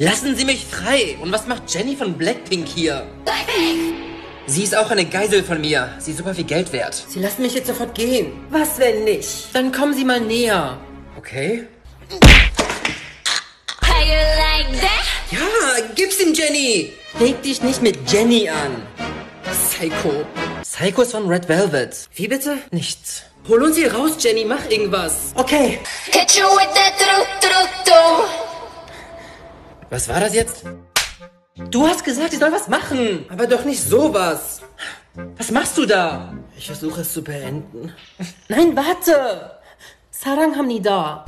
Lassen Sie mich frei! Und was macht Jenny von Blackpink hier? Sie ist auch eine Geisel von mir. Sie ist super viel Geld wert. Sie lassen mich jetzt sofort gehen. Was, wenn nicht? Dann kommen Sie mal näher. Okay? How you like that? Ja, gib's ihm, Jenny! Leg dich nicht mit Jenny an. Psycho. Psycho ist von Red Velvet. Wie bitte? Nichts. Hol uns hier raus, Jenny. Mach irgendwas. Okay. Hit you with that do do do. Was war das jetzt? Du hast gesagt, ich soll was machen. Aber doch nicht sowas. Was machst du da? Ich versuche es zu beenden. Nein, warte. Sarang Hamnida.